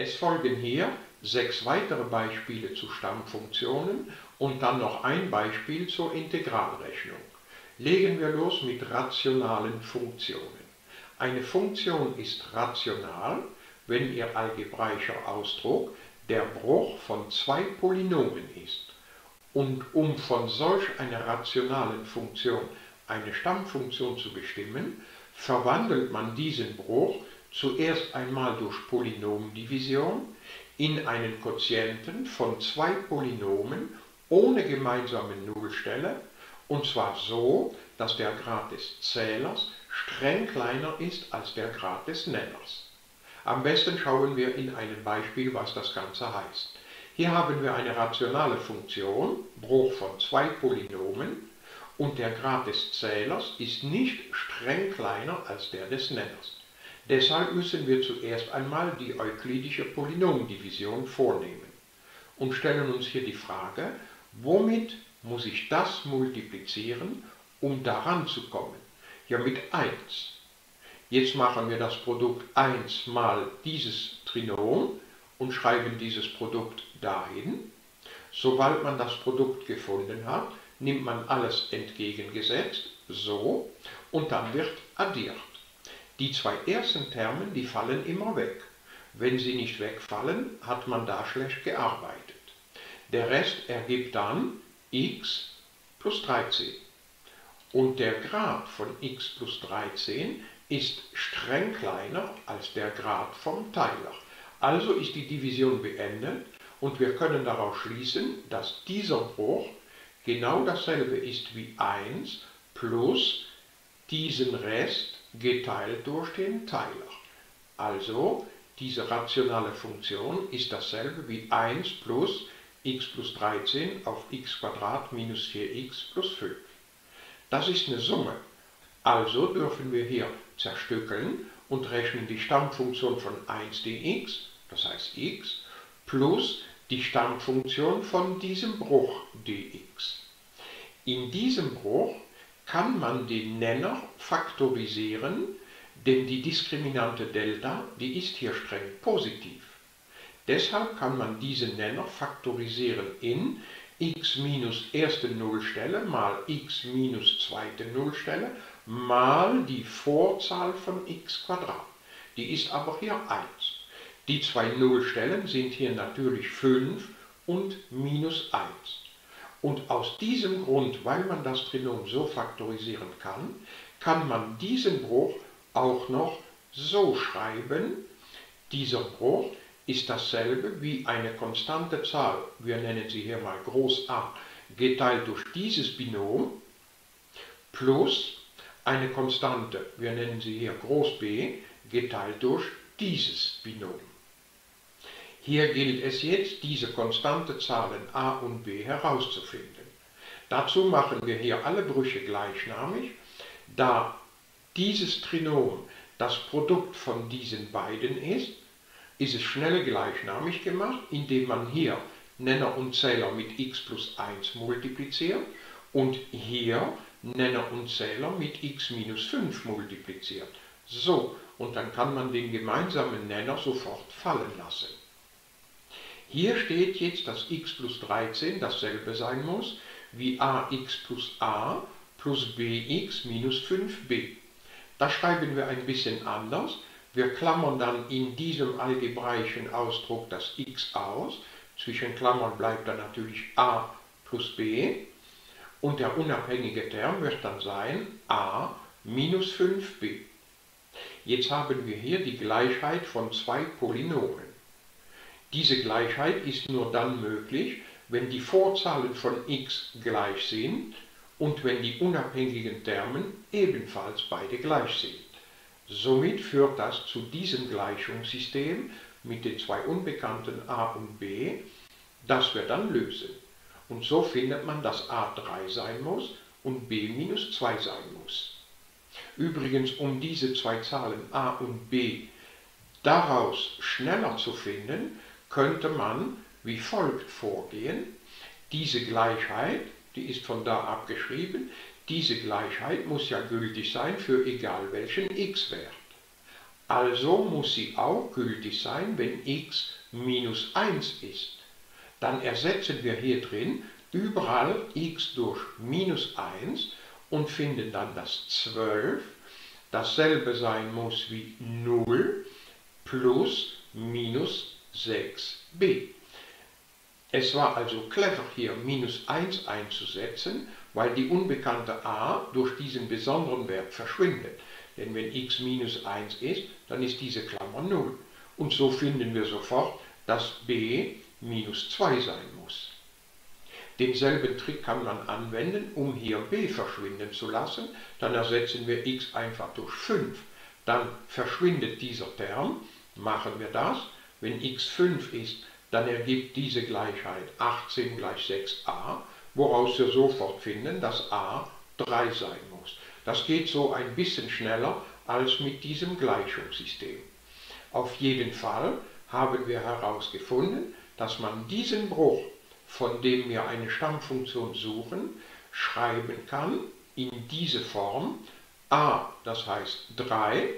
Es folgen hier sechs weitere Beispiele zu Stammfunktionen und dann noch ein Beispiel zur Integralrechnung. Legen wir los mit rationalen Funktionen. Eine Funktion ist rational, wenn ihr algebraischer Ausdruck der Bruch von zwei Polynomen ist. Und um von solch einer rationalen Funktion eine Stammfunktion zu bestimmen, verwandelt man diesen Bruch zuerst einmal durch Polynomdivision in einen Quotienten von zwei Polynomen ohne gemeinsame Nullstelle und zwar so, dass der Grad des Zählers streng kleiner ist als der Grad des Nenners. Am besten schauen wir in einem Beispiel, was das Ganze heißt. Hier haben wir eine rationale Funktion, Bruch von zwei Polynomen, und der Grad des Zählers ist nicht streng kleiner als der des Nenners. Deshalb müssen wir zuerst einmal die euklidische Polynomdivision vornehmen und stellen uns hier die Frage, womit muss ich das multiplizieren, um daran zu kommen? Ja, mit 1. Jetzt machen wir das Produkt 1 mal dieses Trinom und schreiben dieses Produkt dahin. Sobald man das Produkt gefunden hat, nimmt man alles entgegengesetzt, so, und dann wird addiert. Die zwei ersten Termen, die fallen immer weg. Wenn sie nicht wegfallen, hat man da schlecht gearbeitet. Der Rest ergibt dann x plus 13. Und der Grad von x plus 13 ist streng kleiner als der Grad vom Teiler. Also ist die Division beendet und wir können daraus schließen, dass dieser Bruch genau dasselbe ist wie 1 plus diesen Rest geteilt durch den Teiler. Also diese rationale Funktion ist dasselbe wie 1 plus x plus 13 auf x minus 4x plus 5. Das ist eine Summe. Also dürfen wir hier zerstückeln und rechnen die Stammfunktion von 1 dx, das heißt x, plus die Stammfunktion von diesem Bruch dx. In diesem Bruch kann man den Nenner faktorisieren, denn die Diskriminante Delta, die ist hier streng positiv. Deshalb kann man diesen Nenner faktorisieren in x minus erste Nullstelle mal x minus zweite Nullstelle mal die Vorzahl von x Quadrat. Die ist aber hier 1. Die zwei Nullstellen sind hier natürlich 5 und minus 1. Und aus diesem Grund, weil man das Trinom so faktorisieren kann, kann man diesen Bruch auch noch so schreiben. Dieser Bruch ist dasselbe wie eine konstante Zahl, wir nennen sie hier mal groß a, geteilt durch dieses Binom plus eine Konstante, wir nennen sie hier groß b, geteilt durch dieses Binom. Hier gilt es jetzt, diese konstante Zahlen a und b herauszufinden. Dazu machen wir hier alle Brüche gleichnamig, da dieses Trinom das Produkt von diesen beiden ist, ist es schnell gleichnamig gemacht, indem man hier Nenner und Zähler mit x plus 1 multipliziert und hier Nenner und Zähler mit x minus 5 multipliziert. So, und dann kann man den gemeinsamen Nenner sofort fallen lassen. Hier steht jetzt, dass x plus 13 dasselbe sein muss wie ax plus a plus bx minus 5b. Das schreiben wir ein bisschen anders. Wir klammern dann in diesem algebraischen Ausdruck das x aus. Zwischen Klammern bleibt dann natürlich a plus b. Und der unabhängige Term wird dann sein a minus 5b. Jetzt haben wir hier die Gleichheit von zwei Polynomen. Diese Gleichheit ist nur dann möglich, wenn die Vorzahlen von x gleich sind und wenn die unabhängigen Termen ebenfalls beide gleich sind. Somit führt das zu diesem Gleichungssystem mit den zwei Unbekannten a und b, das wir dann lösen. Und so findet man, dass a 3 sein muss und b minus 2 sein muss. Übrigens, um diese zwei Zahlen a und b daraus schneller zu finden, könnte man wie folgt vorgehen. Diese Gleichheit, die ist von da abgeschrieben, diese Gleichheit muss ja gültig sein für egal welchen x-Wert. Also muss sie auch gültig sein, wenn x minus 1 ist. Dann ersetzen wir hier drin überall x durch minus 1 und finden dann das 12 dasselbe sein muss wie 0 plus minus 6b. Es war also clever hier minus 1 einzusetzen, weil die unbekannte a durch diesen besonderen Wert verschwindet. Denn wenn x minus 1 ist, dann ist diese Klammer 0. Und so finden wir sofort, dass b minus 2 sein muss. Denselben Trick kann man anwenden, um hier b verschwinden zu lassen. Dann ersetzen wir x einfach durch 5. Dann verschwindet dieser Term. Machen wir das. Wenn x 5 ist, dann ergibt diese Gleichheit 18 gleich 6a, woraus wir sofort finden, dass a 3 sein muss. Das geht so ein bisschen schneller als mit diesem Gleichungssystem. Auf jeden Fall haben wir herausgefunden, dass man diesen Bruch von dem wir eine Stammfunktion suchen, schreiben kann in diese Form a, das heißt 3,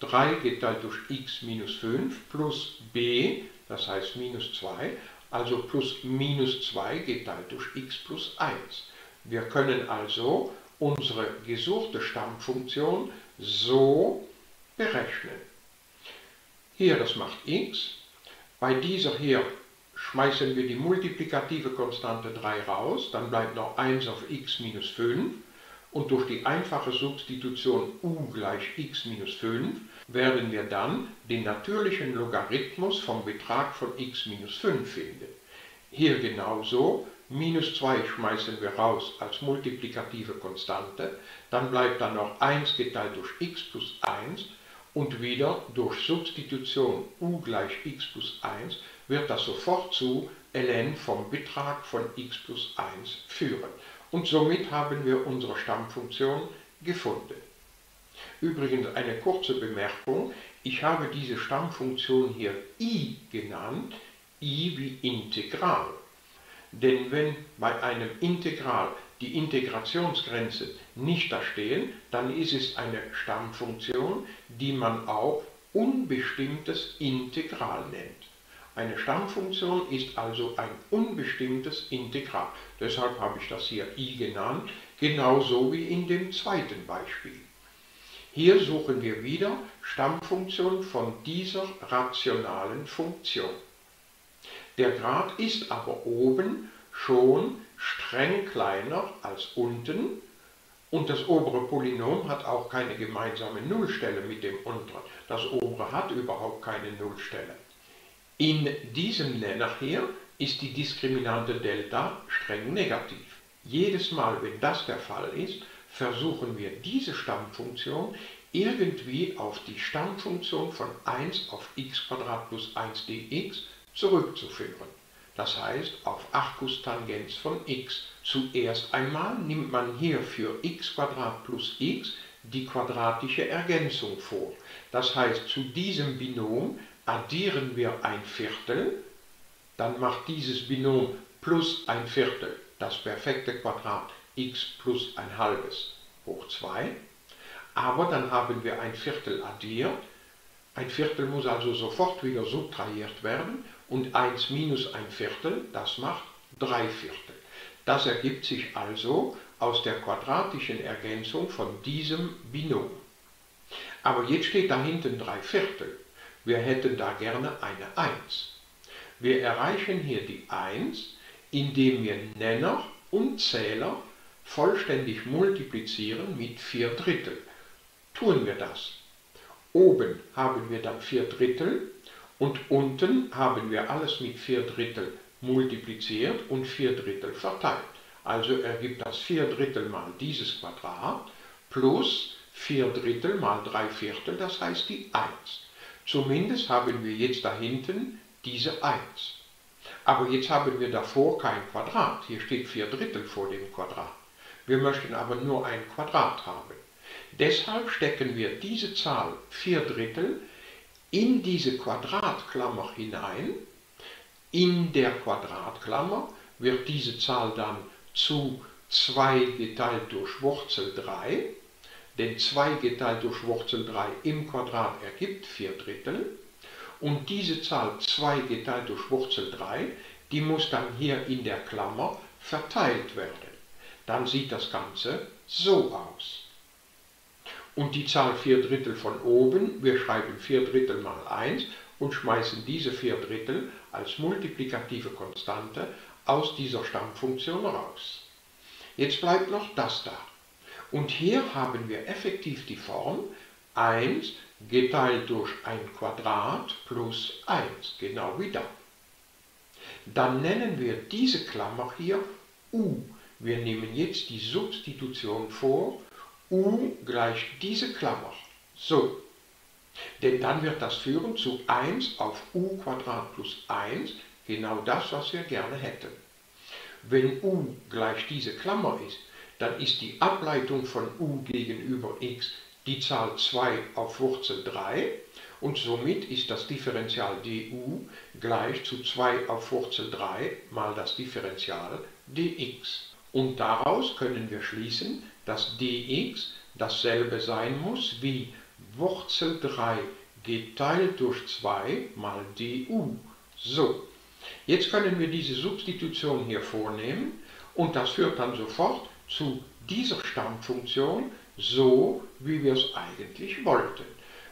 3 geteilt durch x minus 5 plus b, das heißt minus 2, also plus minus 2 geteilt durch x plus 1. Wir können also unsere gesuchte Stammfunktion so berechnen. Hier, das macht x. Bei dieser hier schmeißen wir die multiplikative Konstante 3 raus, dann bleibt noch 1 auf x minus 5 und durch die einfache Substitution u gleich x minus 5 werden wir dann den natürlichen Logarithmus vom Betrag von x minus 5 finden. Hier genauso, minus 2 schmeißen wir raus als multiplikative Konstante, dann bleibt dann noch 1 geteilt durch x plus 1 und wieder durch Substitution u gleich x plus 1 wird das sofort zu ln vom Betrag von x plus 1 führen. Und somit haben wir unsere Stammfunktion gefunden. Übrigens eine kurze Bemerkung, ich habe diese Stammfunktion hier i genannt, i wie Integral. Denn wenn bei einem Integral die Integrationsgrenzen nicht da stehen, dann ist es eine Stammfunktion, die man auch unbestimmtes Integral nennt. Eine Stammfunktion ist also ein unbestimmtes Integral. Deshalb habe ich das hier i genannt, genauso wie in dem zweiten Beispiel. Hier suchen wir wieder Stammfunktion von dieser rationalen Funktion. Der Grad ist aber oben schon streng kleiner als unten und das obere Polynom hat auch keine gemeinsame Nullstelle mit dem unteren. Das obere hat überhaupt keine Nullstelle. In diesem Nenner hier ist die Diskriminante Delta streng negativ. Jedes Mal, wenn das der Fall ist, versuchen wir diese Stammfunktion irgendwie auf die Stammfunktion von 1 auf x plus 1 dx zurückzuführen. Das heißt auf Arcus-Tangens von x. Zuerst einmal nimmt man hier für x plus x die quadratische Ergänzung vor. Das heißt, zu diesem Binom addieren wir ein Viertel, dann macht dieses Binom plus ein Viertel das perfekte Quadrat x plus ein halbes hoch 2. Aber dann haben wir ein Viertel addiert. Ein Viertel muss also sofort wieder subtrahiert werden und 1 minus ein Viertel, das macht 3 Viertel. Das ergibt sich also aus der quadratischen Ergänzung von diesem Binom. Aber jetzt steht da hinten 3 Viertel. Wir hätten da gerne eine 1. Wir erreichen hier die 1, indem wir Nenner und Zähler vollständig multiplizieren mit 4 Drittel. Tun wir das. Oben haben wir dann 4 Drittel und unten haben wir alles mit 4 Drittel multipliziert und 4 Drittel verteilt. Also ergibt das 4 Drittel mal dieses Quadrat plus 4 Drittel mal 3 Viertel, das heißt die 1. Zumindest haben wir jetzt da hinten diese 1. Aber jetzt haben wir davor kein Quadrat. Hier steht 4 Drittel vor dem Quadrat. Wir möchten aber nur ein Quadrat haben. Deshalb stecken wir diese Zahl 4 Drittel in diese Quadratklammer hinein. In der Quadratklammer wird diese Zahl dann zu 2 geteilt durch Wurzel 3. denn 2 geteilt durch Wurzel 3 im Quadrat ergibt 4 Drittel. Und diese Zahl 2 geteilt durch Wurzel 3, die muss dann hier in der Klammer verteilt werden. Dann sieht das Ganze so aus. Und die Zahl 4 Drittel von oben, wir schreiben 4 Drittel mal 1 und schmeißen diese 4 Drittel als multiplikative Konstante aus dieser Stammfunktion raus. Jetzt bleibt noch das da. Und hier haben wir effektiv die Form 1 geteilt durch ein Quadrat plus 1, genau wie da. Dann nennen wir diese Klammer hier u. Wir nehmen jetzt die Substitution vor, u gleich diese Klammer. So, denn dann wird das führen zu 1 auf u plus 1, genau das, was wir gerne hätten. Wenn u gleich diese Klammer ist, dann ist die Ableitung von u gegenüber x die Zahl 2 auf Wurzel 3 und somit ist das Differential du gleich zu 2 auf Wurzel 3 mal das Differential dx. Und daraus können wir schließen, dass dx dasselbe sein muss wie Wurzel 3 geteilt durch 2 mal du. So, jetzt können wir diese Substitution hier vornehmen und das führt dann sofort zu dieser Stammfunktion so, wie wir es eigentlich wollten.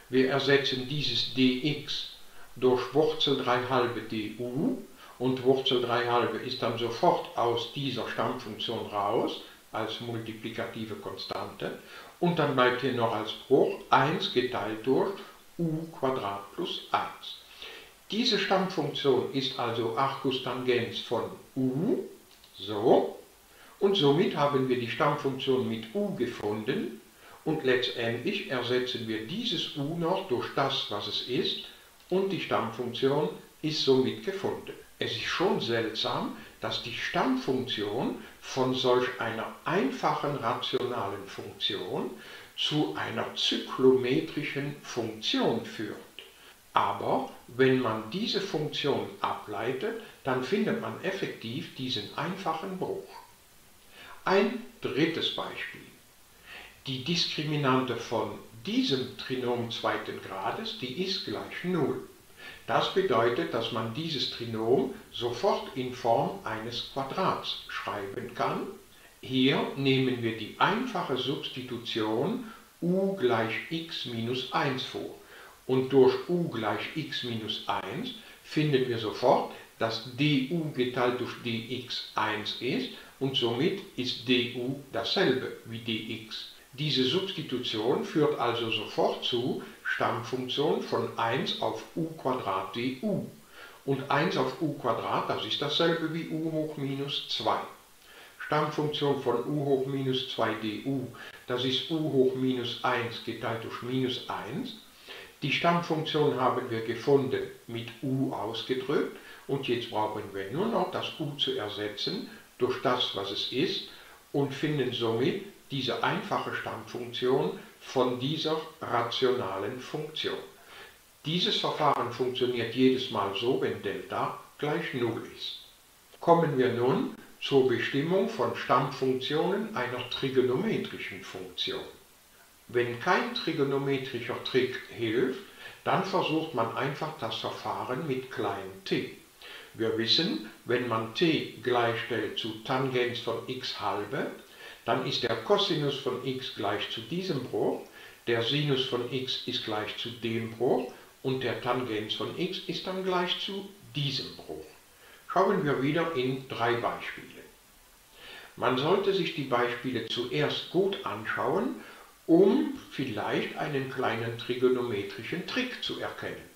Wir ersetzen dieses dx durch Wurzel 3 halbe du und Wurzel 3 halbe ist dann sofort aus dieser Stammfunktion raus als multiplikative Konstante und dann bleibt hier noch als Bruch 1 geteilt durch u plus 1. Diese Stammfunktion ist also Arcus-Tangens von u, so, und somit haben wir die Stammfunktion mit u gefunden und letztendlich ersetzen wir dieses u noch durch das, was es ist und die Stammfunktion ist somit gefunden. Es ist schon seltsam, dass die Stammfunktion von solch einer einfachen rationalen Funktion zu einer zyklometrischen Funktion führt. Aber wenn man diese Funktion ableitet, dann findet man effektiv diesen einfachen Bruch. Ein drittes Beispiel. Die Diskriminante von diesem Trinom zweiten Grades, die ist gleich 0. Das bedeutet, dass man dieses Trinom sofort in Form eines Quadrats schreiben kann. Hier nehmen wir die einfache Substitution u gleich x minus 1 vor. Und durch u gleich x minus 1 finden wir sofort, dass du geteilt durch dx 1 ist und somit ist du dasselbe wie dx. Diese Substitution führt also sofort zu Stammfunktion von 1 auf u du. Und 1 auf u, das ist dasselbe wie u hoch minus 2. Stammfunktion von u hoch minus 2 du, das ist u hoch minus 1 geteilt durch minus 1. Die Stammfunktion haben wir gefunden mit u ausgedrückt und jetzt brauchen wir nur noch das u zu ersetzen durch das, was es ist und finden somit diese einfache Stammfunktion von dieser rationalen Funktion. Dieses Verfahren funktioniert jedes Mal so, wenn Delta gleich 0 ist. Kommen wir nun zur Bestimmung von Stammfunktionen einer trigonometrischen Funktion. Wenn kein trigonometrischer Trick hilft, dann versucht man einfach das Verfahren mit klein t. Wir wissen, wenn man t gleichstellt zu Tangens von x halbe, dann ist der Cosinus von x gleich zu diesem Bruch, der Sinus von x ist gleich zu dem Bruch und der Tangens von x ist dann gleich zu diesem Bruch. Schauen wir wieder in drei Beispiele. Man sollte sich die Beispiele zuerst gut anschauen, um vielleicht einen kleinen trigonometrischen Trick zu erkennen.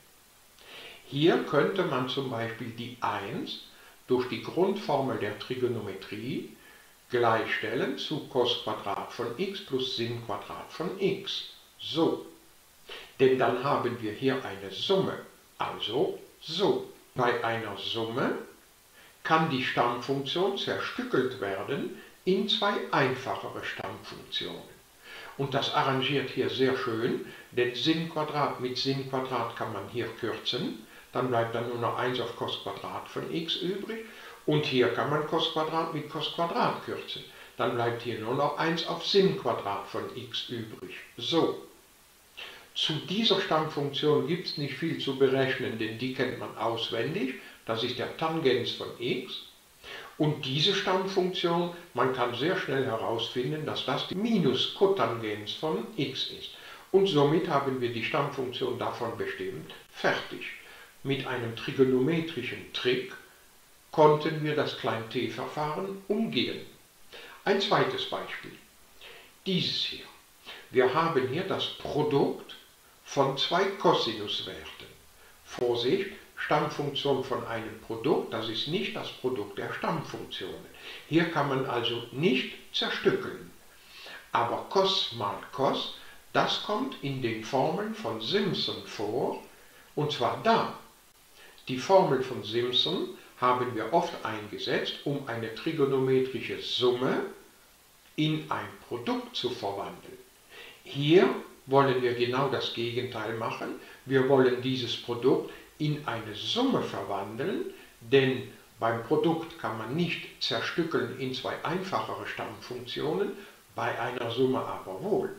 Hier könnte man zum Beispiel die 1 durch die Grundformel der Trigonometrie gleichstellen zu cos von x plus sin von x. So. Denn dann haben wir hier eine Summe. Also so. Bei einer Summe kann die Stammfunktion zerstückelt werden in zwei einfachere Stammfunktionen. Und das arrangiert hier sehr schön, denn Sin mit Sin kann man hier kürzen dann bleibt dann nur noch 1 auf cos von x übrig und hier kann man cos mit cos kürzen. dann bleibt hier nur noch 1 auf Sin Quadrat von x übrig. So, zu dieser Stammfunktion gibt es nicht viel zu berechnen, denn die kennt man auswendig. Das ist der Tangens von x. Und diese Stammfunktion, man kann sehr schnell herausfinden, dass das die Minus-Kotangens von x ist. Und somit haben wir die Stammfunktion davon bestimmt. Fertig. Mit einem trigonometrischen Trick konnten wir das Klein-t-Verfahren umgehen. Ein zweites Beispiel. Dieses hier. Wir haben hier das Produkt von zwei Cosinuswerten. Vorsicht, Stammfunktion von einem Produkt, das ist nicht das Produkt der Stammfunktionen. Hier kann man also nicht zerstückeln. Aber Cos mal Cos, das kommt in den Formeln von Simpson vor, und zwar da. Die Formel von Simpson haben wir oft eingesetzt, um eine trigonometrische Summe in ein Produkt zu verwandeln. Hier wollen wir genau das Gegenteil machen. Wir wollen dieses Produkt in eine Summe verwandeln, denn beim Produkt kann man nicht zerstückeln in zwei einfachere Stammfunktionen, bei einer Summe aber wohl.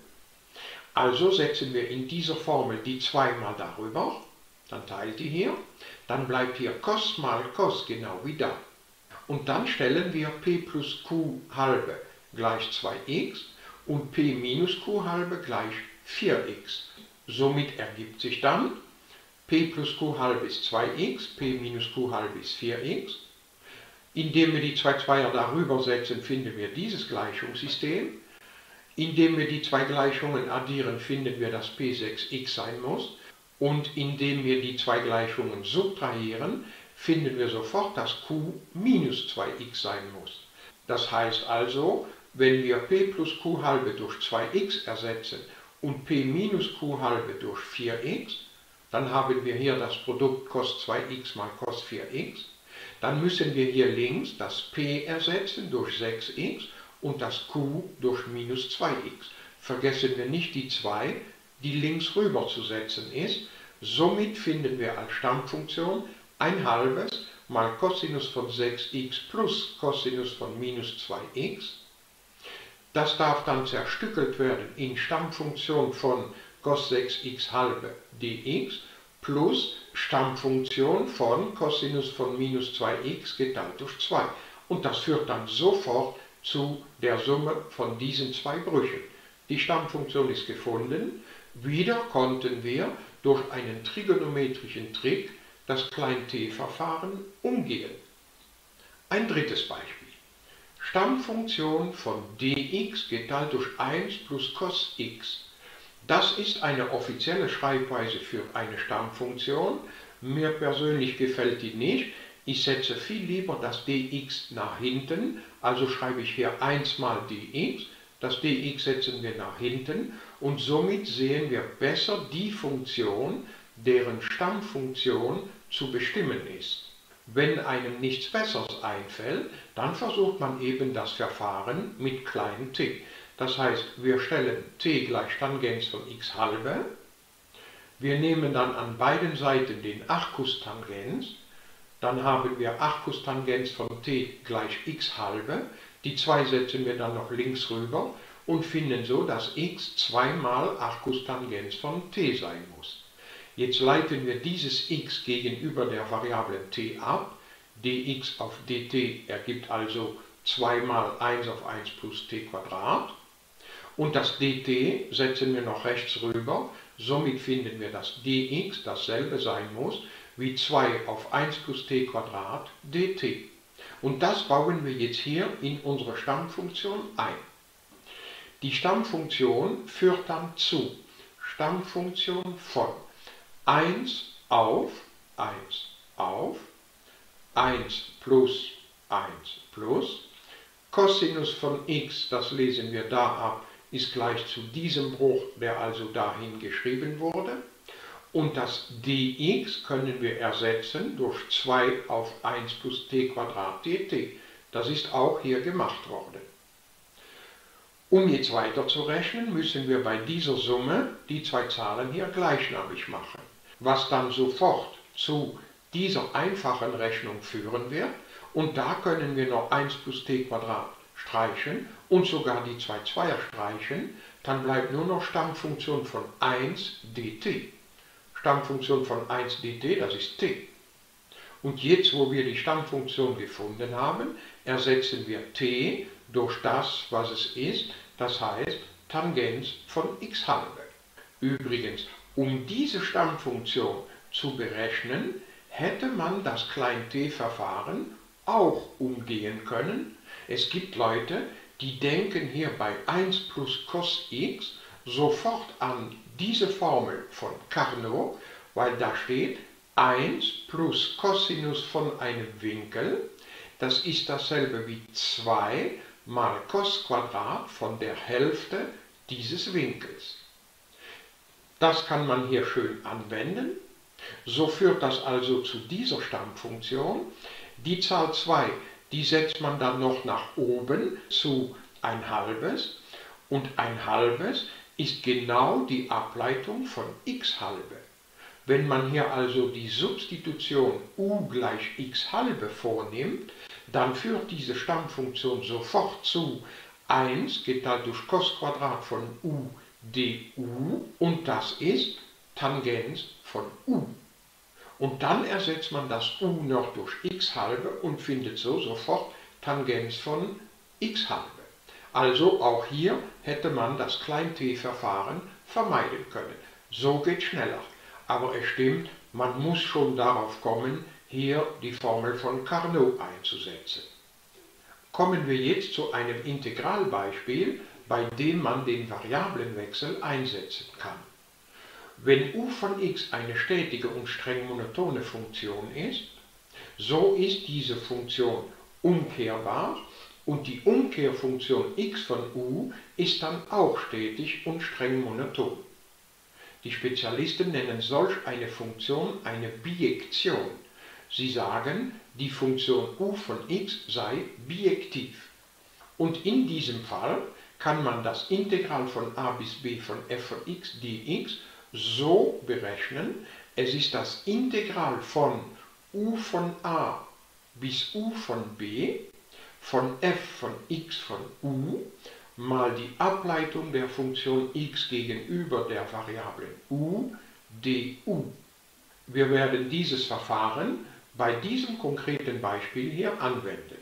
Also setzen wir in dieser Formel die 2 mal darüber, dann teilt die hier, dann bleibt hier cos mal cos genau wie da. Und dann stellen wir p plus q halbe gleich 2x und p minus q halbe gleich 4x. Somit ergibt sich dann p plus q halbe ist 2x, p minus q halbe ist 4x. Indem wir die zwei Zweier darüber setzen, finden wir dieses Gleichungssystem. Indem wir die zwei Gleichungen addieren, finden wir, dass p 6x sein muss. Und indem wir die zwei Gleichungen subtrahieren, finden wir sofort, dass q minus 2x sein muss. Das heißt also, wenn wir p plus q halbe durch 2x ersetzen und p minus q halbe durch 4x, dann haben wir hier das Produkt cos 2x mal cos 4x. Dann müssen wir hier links das p ersetzen durch 6x und das q durch minus 2x. Vergessen wir nicht die 2, die links rüber zu setzen ist. Somit finden wir als Stammfunktion ein halbes mal Cosinus von 6x plus Cosinus von minus 2x. Das darf dann zerstückelt werden in Stammfunktion von cos 6x halbe dx plus Stammfunktion von Cosinus von minus 2x geteilt durch 2. Und das führt dann sofort zu der Summe von diesen zwei Brüchen. Die Stammfunktion ist gefunden. Wieder konnten wir durch einen trigonometrischen Trick das Klein-t-Verfahren umgehen. Ein drittes Beispiel. Stammfunktion von dx geteilt durch 1 plus cos x. Das ist eine offizielle Schreibweise für eine Stammfunktion. Mir persönlich gefällt die nicht. Ich setze viel lieber das dx nach hinten, also schreibe ich hier 1 mal dx, das dx setzen wir nach hinten und somit sehen wir besser die Funktion, deren Stammfunktion zu bestimmen ist. Wenn einem nichts Besseres einfällt, dann versucht man eben das Verfahren mit kleinen t. Das heißt, wir stellen t gleich Tangens von x halbe. Wir nehmen dann an beiden Seiten den Arcus-Tangens. Dann haben wir Arcus-Tangens von t gleich x halbe. Die 2 setzen wir dann noch links rüber und finden so, dass x zweimal Arcus-Tangens von t sein muss. Jetzt leiten wir dieses x gegenüber der Variablen t ab. dx auf dt ergibt also 2 mal 1 auf 1 plus t Quadrat. Und das dt setzen wir noch rechts rüber. Somit finden wir, dass dx dasselbe sein muss wie 2 auf 1 plus t Quadrat dt. Und das bauen wir jetzt hier in unsere Stammfunktion ein. Die Stammfunktion führt dann zu Stammfunktion von 1 auf 1 auf 1 plus 1 plus Cosinus von x, das lesen wir da ab, ist gleich zu diesem Bruch, der also dahin geschrieben wurde. Und das dx können wir ersetzen durch 2 auf 1 plus t dt. Das ist auch hier gemacht worden. Um jetzt weiter zu rechnen, müssen wir bei dieser Summe die zwei Zahlen hier gleichnamig machen was dann sofort zu dieser einfachen Rechnung führen wird. Und da können wir noch 1 plus t streichen und sogar die zwei Zweier streichen, dann bleibt nur noch Stammfunktion von 1 dt. Stammfunktion von 1 dt, das ist t. Und jetzt, wo wir die Stammfunktion gefunden haben, ersetzen wir t durch das, was es ist, das heißt Tangens von x halbe. Übrigens, um diese Stammfunktion zu berechnen, hätte man das Klein-t-Verfahren auch umgehen können. Es gibt Leute, die denken hier bei 1 plus cos x sofort an diese Formel von Carnot, weil da steht 1 plus Cosinus von einem Winkel, das ist dasselbe wie 2 mal Cos Quadrat von der Hälfte dieses Winkels. Das kann man hier schön anwenden. So führt das also zu dieser Stammfunktion. Die Zahl 2, die setzt man dann noch nach oben zu ein halbes und ein halbes ist genau die Ableitung von x halbe. Wenn man hier also die Substitution u gleich x halbe vornimmt, dann führt diese Stammfunktion sofort zu 1 geht da durch cos Quadrat von u du und das ist Tangens von u. Und dann ersetzt man das u noch durch x halbe und findet so sofort Tangens von x halbe. Also auch hier hätte man das Klein-t-Verfahren vermeiden können. So geht schneller. Aber es stimmt, man muss schon darauf kommen, hier die Formel von Carnot einzusetzen. Kommen wir jetzt zu einem Integralbeispiel, bei dem man den Variablenwechsel einsetzen kann. Wenn u von x eine stetige und streng monotone Funktion ist, so ist diese Funktion umkehrbar und die Umkehrfunktion x von u ist dann auch stetig und streng monoton. Die Spezialisten nennen solch eine Funktion eine Bijektion. Sie sagen, die Funktion u von x sei bijektiv. Und in diesem Fall kann man das Integral von a bis b von f von x dx so berechnen, es ist das Integral von u von a bis u von b von f von x von u mal die Ableitung der Funktion x gegenüber der Variablen u du. Wir werden dieses Verfahren bei diesem konkreten Beispiel hier anwenden.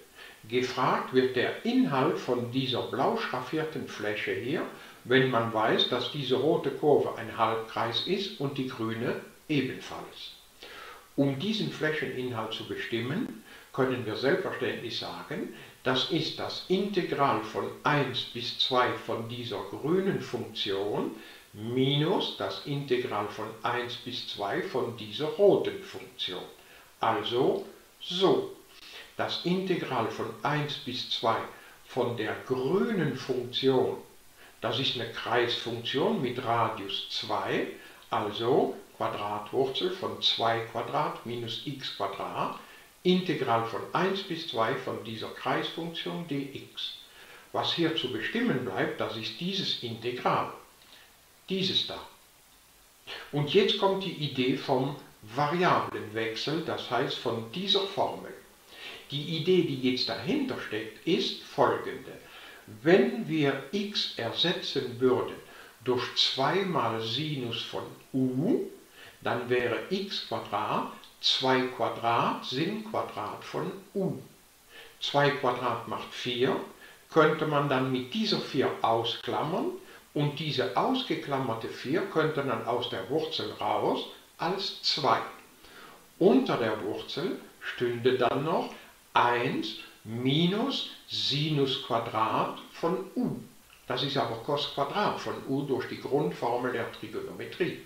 Gefragt wird der Inhalt von dieser blau schraffierten Fläche hier, wenn man weiß, dass diese rote Kurve ein Halbkreis ist und die grüne ebenfalls. Um diesen Flächeninhalt zu bestimmen, können wir selbstverständlich sagen, das ist das Integral von 1 bis 2 von dieser grünen Funktion minus das Integral von 1 bis 2 von dieser roten Funktion. Also so das Integral von 1 bis 2 von der grünen Funktion, das ist eine Kreisfunktion mit Radius 2, also Quadratwurzel von 2 Quadrat minus x Quadrat, Integral von 1 bis 2 von dieser Kreisfunktion dx. Was hier zu bestimmen bleibt, das ist dieses Integral. Dieses da. Und jetzt kommt die Idee vom Variablenwechsel, das heißt von dieser Formel. Die Idee, die jetzt dahinter steckt, ist folgende. Wenn wir x ersetzen würden durch 2 mal Sinus von u, dann wäre x 2 Quadrat Sin Quadrat von u. 2 Quadrat macht 4, könnte man dann mit dieser 4 ausklammern und diese ausgeklammerte 4 könnte man aus der Wurzel raus als 2. Unter der Wurzel stünde dann noch 1 minus Sinus Quadrat von u. Das ist aber Cos Quadrat von u durch die Grundformel der Trigonometrie.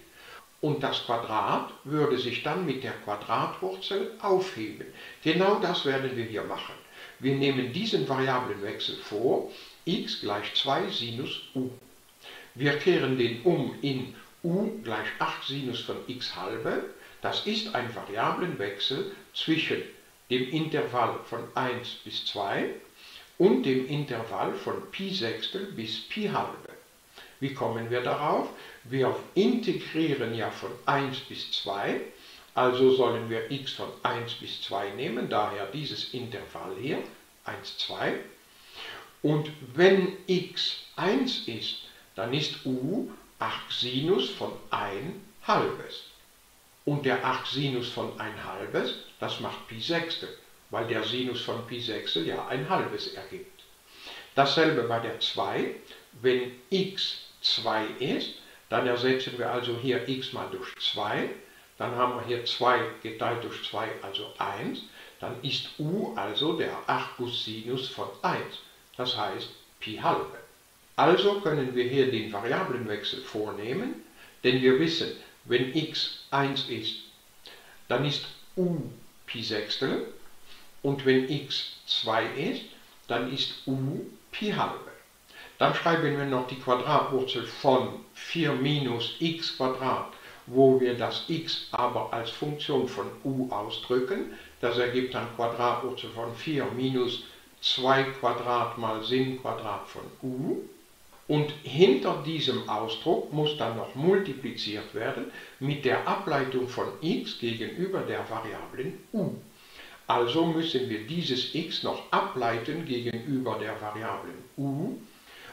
Und das Quadrat würde sich dann mit der Quadratwurzel aufheben. Genau das werden wir hier machen. Wir nehmen diesen Variablenwechsel vor, x gleich 2 Sinus u. Wir kehren den um in u gleich 8 Sinus von x halbe. Das ist ein Variablenwechsel zwischen dem Intervall von 1 bis 2 und dem Intervall von Pi Sechstel bis Pi halbe. Wie kommen wir darauf? Wir integrieren ja von 1 bis 2, also sollen wir x von 1 bis 2 nehmen, daher dieses Intervall hier, 1, 2. Und wenn x 1 ist, dann ist u Arcsinus von 1 halbes. Und der Arcsinus von 1 halbes, das macht Pi Sechstel, weil der Sinus von Pi Sechstel ja ein halbes ergibt. Dasselbe bei der 2. Wenn x 2 ist, dann ersetzen wir also hier x mal durch 2. Dann haben wir hier 2 geteilt durch 2, also 1. Dann ist u also der Arcus-Sinus von 1. Das heißt Pi halbe. Also können wir hier den Variablenwechsel vornehmen, denn wir wissen, wenn x 1 ist, dann ist u Pi Sechstel und wenn x 2 ist, dann ist u Pi halbe. Dann schreiben wir noch die Quadratwurzel von 4 minus x Quadrat, wo wir das x aber als Funktion von u ausdrücken. Das ergibt dann Quadratwurzel von 4 minus 2 Quadrat mal Sin Quadrat von u. Und hinter diesem Ausdruck muss dann noch multipliziert werden mit der Ableitung von x gegenüber der Variablen u. Also müssen wir dieses x noch ableiten gegenüber der Variablen u.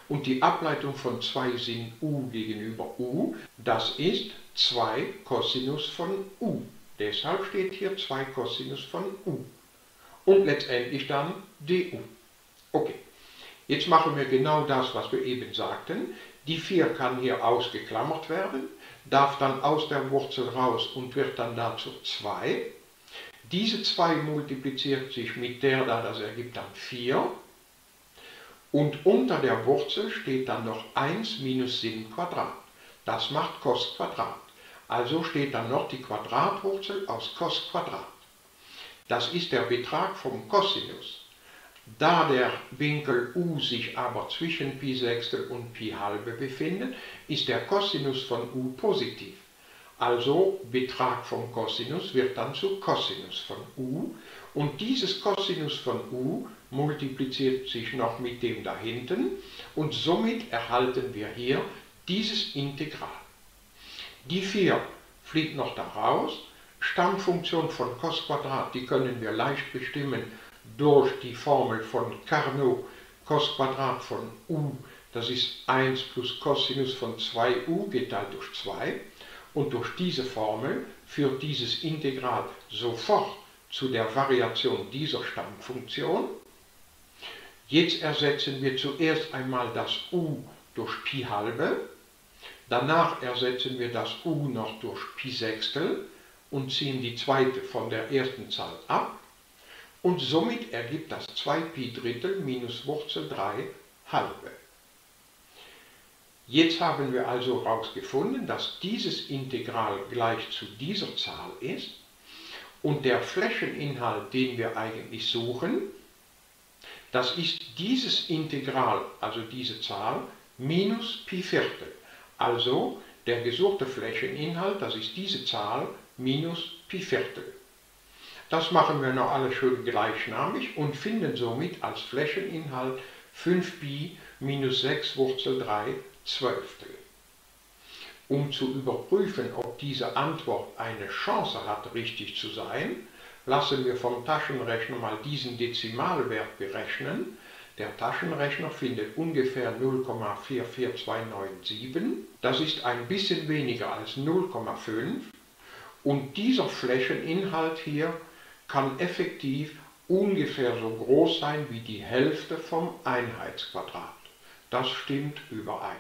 Und die Ableitung von 2 sin u gegenüber u, das ist 2 Cosinus von u. Deshalb steht hier 2 Cosinus von u. Und letztendlich dann du. Okay, jetzt machen wir genau das, was wir eben sagten. Die 4 kann hier ausgeklammert werden, darf dann aus der Wurzel raus und wird dann dazu 2. Diese 2 multipliziert sich mit der da, das ergibt dann 4. Und unter der Wurzel steht dann noch 1 minus Sin Quadrat. Das macht Cos Quadrat. Also steht dann noch die Quadratwurzel aus Cos Quadrat. Das ist der Betrag vom Cosinus. Da der Winkel u sich aber zwischen Pi Sechstel und Pi halbe befindet, ist der Cosinus von u positiv. Also Betrag vom Cosinus wird dann zu Cosinus von u und dieses Cosinus von u multipliziert sich noch mit dem da hinten und somit erhalten wir hier dieses Integral. Die 4 fliegt noch da raus. Stammfunktion von cos Quadrat, die können wir leicht bestimmen durch die Formel von Carnot, cos Quadrat von u, das ist 1 plus Cosinus von 2u geteilt durch 2. Und durch diese Formel führt dieses Integral sofort zu der Variation dieser Stammfunktion. Jetzt ersetzen wir zuerst einmal das u durch Pi halbe, danach ersetzen wir das u noch durch Pi Sechstel und ziehen die zweite von der ersten Zahl ab und somit ergibt das 2 Pi Drittel minus Wurzel 3 halbe. Jetzt haben wir also herausgefunden, dass dieses Integral gleich zu dieser Zahl ist und der Flächeninhalt, den wir eigentlich suchen, das ist dieses Integral, also diese Zahl, minus Pi Viertel. Also der gesuchte Flächeninhalt, das ist diese Zahl, minus Pi Viertel. Das machen wir noch alle schön gleichnamig und finden somit als Flächeninhalt 5pi minus 6 Wurzel 3 Zwölftel. Um zu überprüfen, ob diese Antwort eine Chance hat, richtig zu sein, lassen wir vom Taschenrechner mal diesen Dezimalwert berechnen. Der Taschenrechner findet ungefähr 0,44297. Das ist ein bisschen weniger als 0,5. Und dieser Flächeninhalt hier kann effektiv ungefähr so groß sein wie die Hälfte vom Einheitsquadrat. Das stimmt überein.